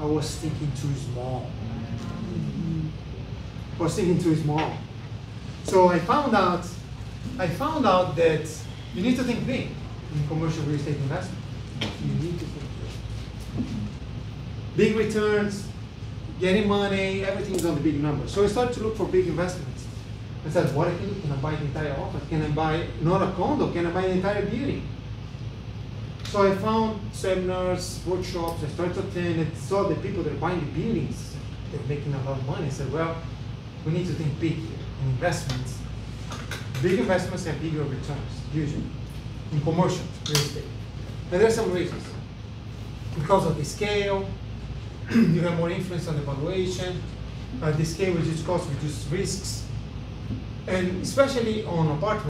I was thinking too small. I was thinking too small. So I found out, I found out that you need to think big in commercial real estate investment. You need to think big. Big returns, getting money, everything's on the big number. So I started to look for big investments. I said, what can, can I buy an entire office? Can I buy not a condo? Can I buy an entire building? So I found seminars, workshops, I started to attend and saw the people that are buying the buildings, they're making a lot of money. I said, well, we need to think big here in investments. Big investments have bigger returns, usually, in commercial real estate. And there are some reasons. Because of the scale, you have more influence on the valuation, uh, the scale reduces costs, reduces risks, and especially on apartments.